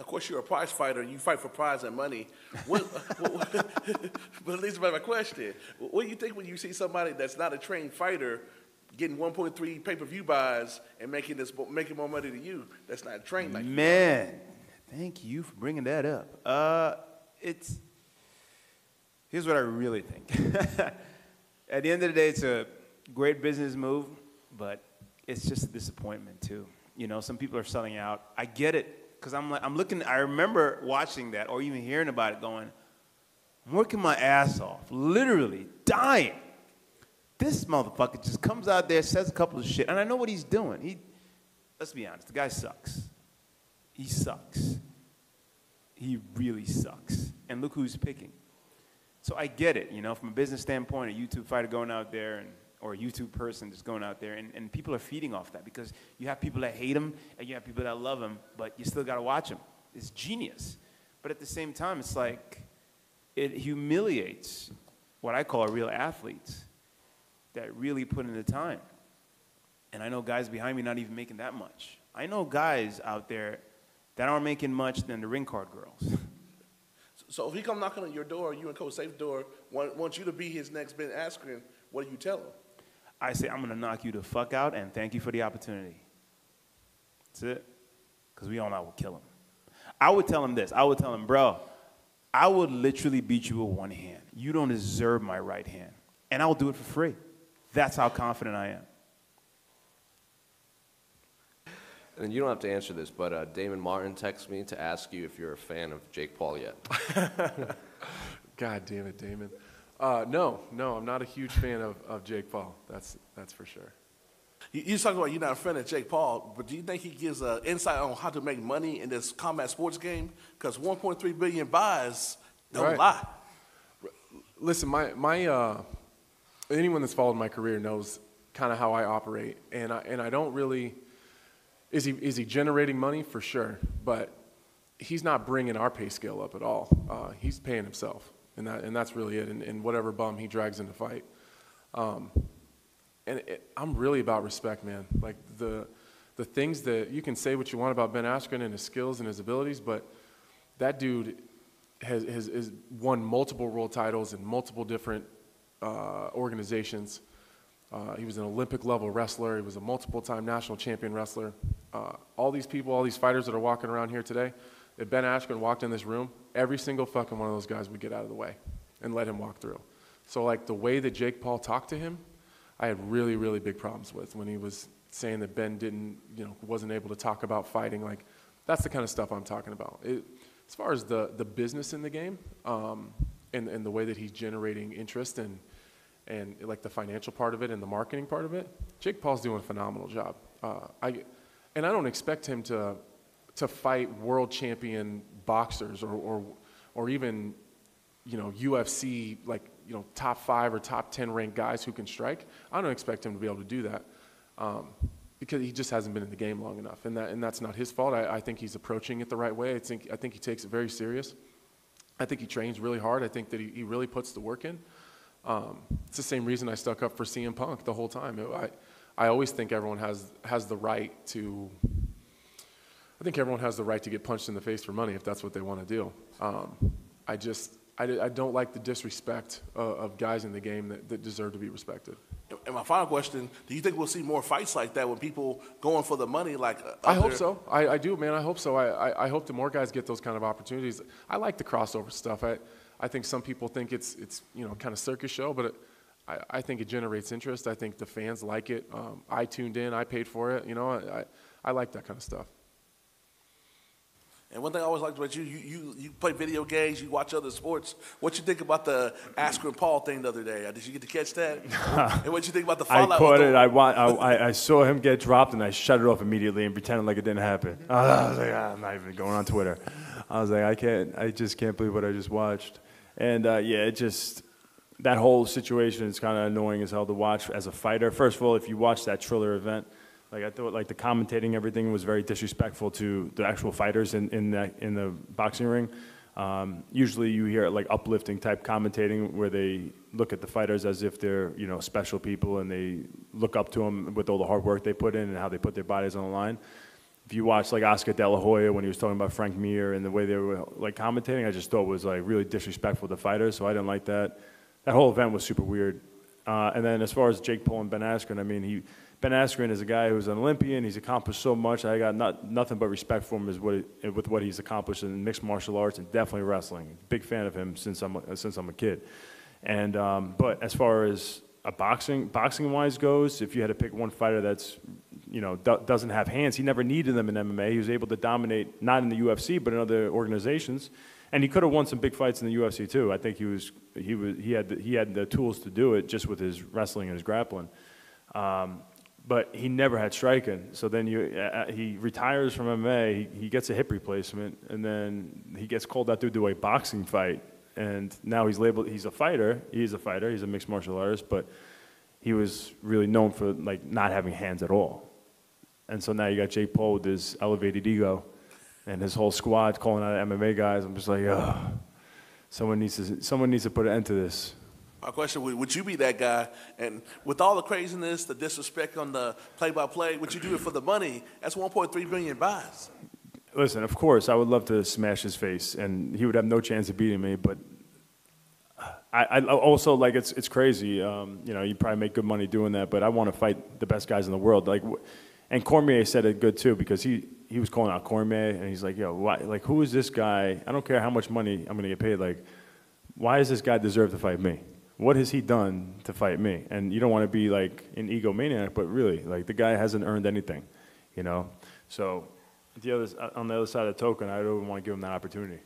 Of course, you're a prize fighter. You fight for prize and money. What, what, but at least my question: What do you think when you see somebody that's not a trained fighter getting 1.3 pay-per-view buys and making this making more money than you? That's not trained like Man, thank you for bringing that up. Uh, it's here's what I really think. At the end of the day, it's a great business move, but it's just a disappointment too. You know, some people are selling out. I get it because I'm like, I'm looking. I remember watching that or even hearing about it, going, I'm working my ass off, literally dying. This motherfucker just comes out there, says a couple of shit, and I know what he's doing. He, let's be honest, the guy sucks. He sucks. He really sucks. And look who's picking. So I get it, you know, from a business standpoint, a YouTube fighter going out there and or a YouTube person just going out there, and, and people are feeding off that because you have people that hate him and you have people that love him, but you still got to watch him. It's genius. But at the same time, it's like it humiliates what I call real athletes that really put in the time. And I know guys behind me not even making that much. I know guys out there that aren't making much than the ring card girls. So if he come knocking on your door, you and Coach Safe door, want, want you to be his next Ben Askren, what do you tell him? I say, I'm going to knock you the fuck out and thank you for the opportunity. That's it. Because we all know I would kill him. I would tell him this. I would tell him, bro, I would literally beat you with one hand. You don't deserve my right hand. And I will do it for free. That's how confident I am. And you don't have to answer this, but uh, Damon Martin texted me to ask you if you're a fan of Jake Paul yet. God damn it, Damon. Uh, no, no, I'm not a huge fan of, of Jake Paul. That's, that's for sure. You, you talking about you're not a fan of Jake Paul, but do you think he gives insight on how to make money in this combat sports game? Because 1.3 billion buys don't Right. lie. Listen, my, my, uh, anyone that's followed my career knows kind of how I operate, and I, and I don't really, is he, is he generating money? For sure, but he's not bringing our pay scale up at all. Uh, he's paying himself, and, that, and that's really it, and, and whatever bum he drags in the fight. Um, and it, I'm really about respect, man. Like the, the things that you can say what you want about Ben Askren and his skills and his abilities, but that dude has, has, has won multiple world titles in multiple different uh, organizations. Uh, he was an Olympic level wrestler. He was a multiple time national champion wrestler. Uh, all these people, all these fighters that are walking around here today, if Ben Askren walked in this room, every single fucking one of those guys would get out of the way and let him walk through. So, like, the way that Jake Paul talked to him, I had really, really big problems with when he was saying that Ben didn't, you know, wasn't able to talk about fighting. Like, that's the kind of stuff I'm talking about. It, as far as the, the business in the game um, and, and the way that he's generating interest and, and like the financial part of it and the marketing part of it, Jake Paul's doing a phenomenal job. Uh, I, and I don't expect him to, to fight world champion boxers or, or, or even, you know, UFC, like, you know, top five or top 10 ranked guys who can strike. I don't expect him to be able to do that um, because he just hasn't been in the game long enough. And, that, and that's not his fault. I, I think he's approaching it the right way. I think, I think he takes it very serious. I think he trains really hard. I think that he, he really puts the work in. Um, it's the same reason I stuck up for CM Punk the whole time. I, I always think everyone has, has the right to, I think everyone has the right to get punched in the face for money if that's what they want to do. Um, I just, I, I don't like the disrespect uh, of guys in the game that, that deserve to be respected. And my final question: Do you think we'll see more fights like that when people going for the money? Like uh, I hope so. I, I do, man. I hope so. I, I, I hope that more guys get those kind of opportunities. I like the crossover stuff. I, I think some people think it's, it's you know, kind of circus show, but it, I, I think it generates interest. I think the fans like it. Um, I tuned in. I paid for it. You know, I, I like that kind of stuff. And one thing I always liked about you, you, you, you play video games, you watch other sports. What you think about the Askren Paul thing the other day? Did you get to catch that? and what you think about the I fallout? caught with it. I, wa- I, I- I saw him get dropped, and I shut it off immediately and pretended like it didn't happen. I was like, "Ah, I'm not even going on Twitter. I was like, I can't. I just can't believe what I just watched. And uh, yeah, it just that whole situation is kind of annoying as hell to watch as a fighter. First of all, if you watch that Triller event, like I thought, like the commentating, everything was very disrespectful to the actual fighters in in that in the boxing ring. Um, usually, you hear like uplifting type commentating where they look at the fighters as if they're you know special people and they look up to them with all the hard work they put in and how they put their bodies on the line. if you watch like Oscar De La Hoya when he was talking about Frank Mir and the way they were like commentating, I just thought was like really disrespectful to fighters. So I didn't like that. That whole event was super weird. Uh, and then as far as Jake Paul and Ben Askren, I mean, he Ben Askren is a guy who's an Olympian. He's accomplished so much. I got not, nothing but respect for him as what with what he's accomplished in mixed martial arts and definitely wrestling. Big fan of him since I'm since I'm a kid. And um, but as far as a boxing boxing wise goes, if you had to pick one fighter that's you know do, doesn't have hands, he never needed them in MMA. He was able to dominate not in the UFC but in other organizations, and he could have won some big fights in the UFC too. I think he was he was he had the, he had the tools to do it just with his wrestling and his grappling. Um, but he never had striking. So then you, uh, he retires from MMA. He, he gets a hip replacement, and then he gets called out to do a boxing fight. And now he's labeled. He's a fighter. He's a fighter. He's a mixed martial artist, but he was really known for like not having hands at all. And so now you got Jake Paul with his elevated ego, and his whole squad calling out MMA guys. I'm just like, oh, someone needs to someone needs to put an end to this. My question, would, would you be that guy? And with all the craziness, the disrespect on the play-by-play, would you do it for the money? That's 1.3 billion buys. Listen, of course, I would love to smash his face, and he would have no chance of beating me. But I, I also like it's it's crazy. Um, you know, you probably make good money doing that, but I want to fight the best guys in the world. Like, and Cormier said it good too because he he was calling out Cormier, and he's like, "Yo, why? Like, who is this guy? I don't care how much money I'm going to get paid. Like, why does this guy deserve to fight me? What has he done to fight me? And you don't want to be like an egomaniac, but really, like the guy hasn't earned anything, you know. So, the other uh, on the other side of the token, I don't want to give him that opportunity.